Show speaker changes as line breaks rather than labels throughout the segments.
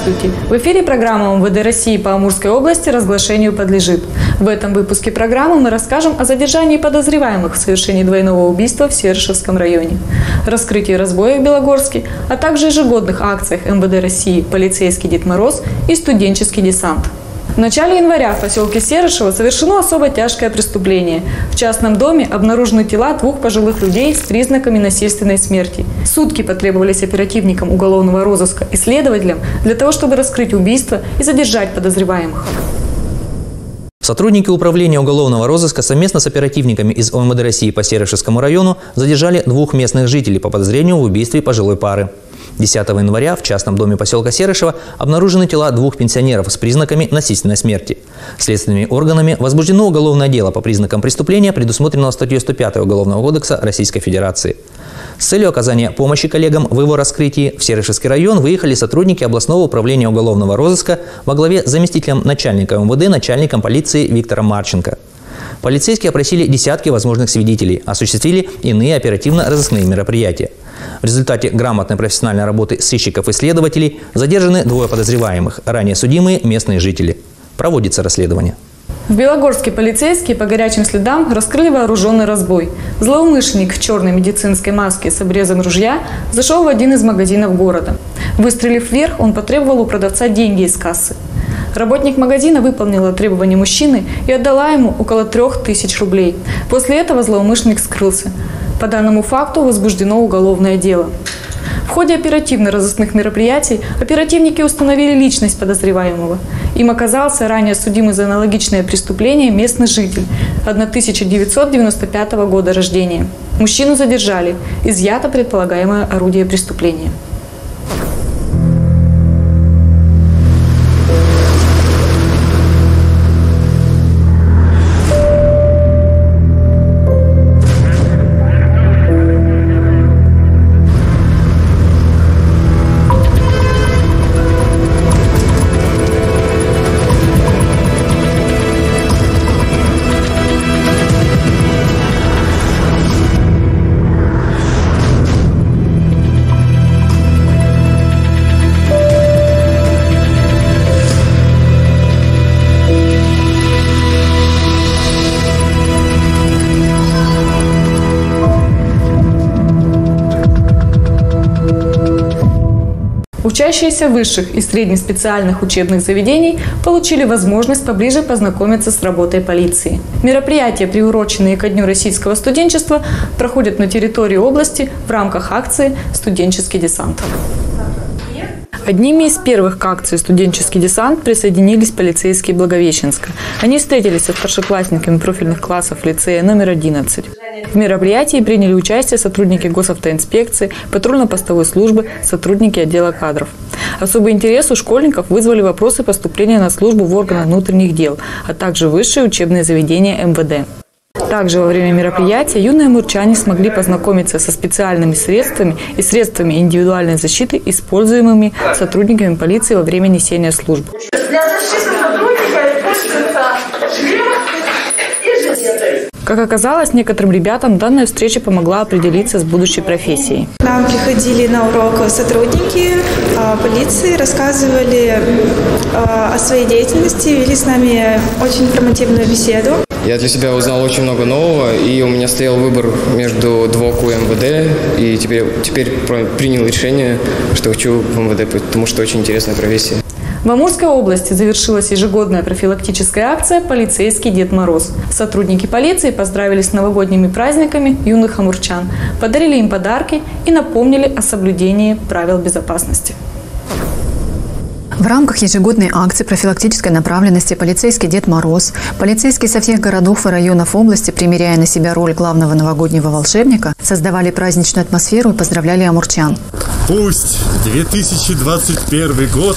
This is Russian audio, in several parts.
Здравствуйте! В эфире программа МВД России по Амурской области разглашению подлежит. В этом выпуске программы мы расскажем о задержании подозреваемых в совершении двойного убийства в Свершевском районе, раскрытии разбоя в Белогорске, а также ежегодных акциях МВД России «Полицейский Дед Мороз» и «Студенческий десант». В начале января в поселке Серышево совершено особо тяжкое преступление. В частном доме обнаружены тела двух пожилых людей с признаками насильственной смерти. Сутки потребовались оперативникам уголовного розыска и следователям для того, чтобы раскрыть убийство и задержать подозреваемых.
Сотрудники управления уголовного розыска совместно с оперативниками из ОМВД России по Серышевскому району задержали двух местных жителей по подозрению в убийстве пожилой пары. 10 января в частном доме поселка Серышева обнаружены тела двух пенсионеров с признаками насильственной смерти. Следственными органами возбуждено уголовное дело по признакам преступления, предусмотренного статьей 105 Уголовного кодекса Российской Федерации. С целью оказания помощи коллегам в его раскрытии в Серышевский район выехали сотрудники областного управления уголовного розыска во главе с заместителем начальника МВД, начальником полиции Виктором Марченко. Полицейские опросили десятки возможных свидетелей, осуществили иные оперативно-розыскные мероприятия. В результате грамотной профессиональной работы сыщиков и следователей задержаны двое подозреваемых, ранее судимые местные жители. Проводится расследование.
В Белогорске полицейские по горячим следам раскрыли вооруженный разбой. Злоумышленник в черной медицинской маске с обрезом ружья зашел в один из магазинов города. Выстрелив вверх, он потребовал у продавца деньги из кассы. Работник магазина выполнила требования мужчины и отдала ему около трех тысяч рублей. После этого злоумышленник скрылся. По данному факту возбуждено уголовное дело. В ходе оперативно-розыскных мероприятий оперативники установили личность подозреваемого. Им оказался ранее судимый за аналогичное преступление местный житель 1995 года рождения. Мужчину задержали. Изъято предполагаемое орудие преступления. Учащиеся высших и среднеспециальных учебных заведений получили возможность поближе познакомиться с работой полиции. Мероприятия, приуроченные ко Дню российского студенчества, проходят на территории области в рамках акции «Студенческий десант». Одними из первых к акции «Студенческий десант» присоединились полицейские Благовещенска. Они встретились со старшеклассниками профильных классов лицея номер 11. В мероприятии приняли участие сотрудники госавтоинспекции, патрульно-постовой службы, сотрудники отдела кадров. Особый интерес у школьников вызвали вопросы поступления на службу в органы внутренних дел, а также высшие учебные заведения МВД. Также во время мероприятия юные мурчане смогли познакомиться со специальными средствами и средствами индивидуальной защиты, используемыми сотрудниками полиции во время несения службы. Для защиты сотрудника. Как оказалось, некоторым ребятам данная встреча помогла определиться с будущей профессией.
К нам приходили на урок сотрудники а, полиции, рассказывали а, о своей деятельности, вели с нами очень информативную беседу.
Я для себя узнал очень много нового, и у меня стоял выбор между ДВОКу и МВД, и теперь, теперь принял решение, что хочу в МВД, потому что очень интересная профессия.
В Амурской области завершилась ежегодная профилактическая акция «Полицейский Дед Мороз». Сотрудники полиции поздравили с новогодними праздниками юных амурчан, подарили им подарки и напомнили о соблюдении правил безопасности.
В рамках ежегодной акции профилактической направленности «Полицейский Дед Мороз» полицейские со всех городов и районов области, примеряя на себя роль главного новогоднего волшебника, создавали праздничную атмосферу и поздравляли амурчан.
Пусть 2021 год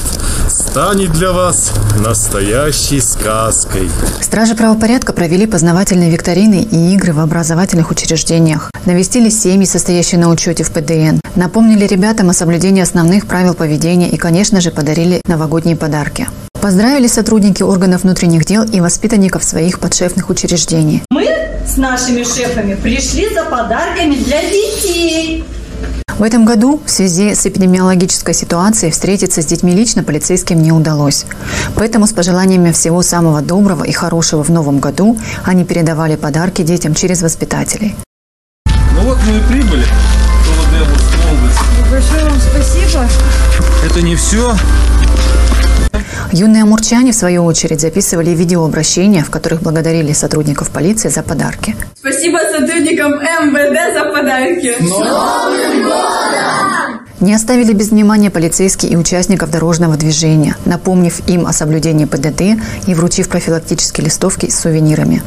станет для вас настоящей сказкой.
Стражи правопорядка провели познавательные викторины и игры в образовательных учреждениях. Навестили семьи, состоящие на учете в ПДН. Напомнили ребятам о соблюдении основных правил поведения и, конечно же, подарили новогодние подарки. Поздравили сотрудники органов внутренних дел и воспитанников своих подшефных учреждений.
Мы с нашими шефами пришли за подарками для детей.
В этом году в связи с эпидемиологической ситуацией встретиться с детьми лично полицейским не удалось. Поэтому с пожеланиями всего самого доброго и хорошего в новом году они передавали подарки детям через воспитателей.
Ну вот мы и прибыли в Володимирскую область.
Большое вам спасибо.
Это не все.
Юные амурчане, в свою очередь, записывали видеообращения, в которых благодарили сотрудников полиции за подарки.
Спасибо сотрудникам МВД за подарки.
Не оставили без внимания полицейские и участников дорожного движения, напомнив им о соблюдении ПДД и вручив профилактические листовки с сувенирами.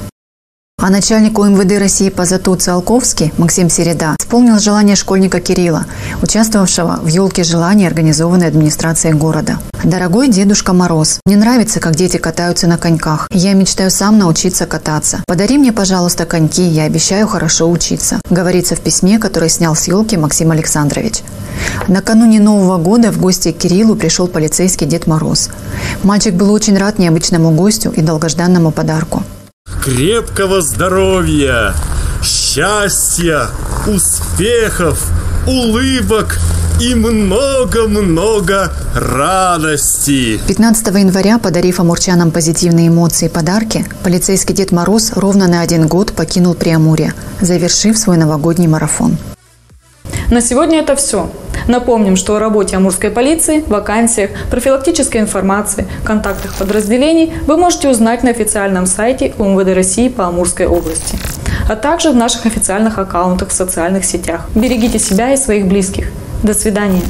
А начальник УМВД России по ЗАТУ Циолковский Максим Середа исполнил желание школьника Кирилла, участвовавшего в «Елке желаний», организованной администрацией города. «Дорогой Дедушка Мороз, мне нравится, как дети катаются на коньках. Я мечтаю сам научиться кататься. Подари мне, пожалуйста, коньки, я обещаю хорошо учиться», говорится в письме, которое снял с елки Максим Александрович. Накануне Нового года в гости к Кириллу пришел полицейский Дед Мороз. Мальчик был очень рад необычному гостю и долгожданному подарку.
Крепкого здоровья, счастья, успехов, улыбок и много-много радости.
15 января, подарив амурчанам позитивные эмоции и подарки, полицейский Дед Мороз ровно на один год покинул Преамурье, завершив свой новогодний марафон.
На сегодня это все. Напомним, что о работе Амурской полиции, вакансиях, профилактической информации, контактах подразделений вы можете узнать на официальном сайте УМВД России по Амурской области, а также в наших официальных аккаунтах в социальных сетях. Берегите себя и своих близких. До свидания.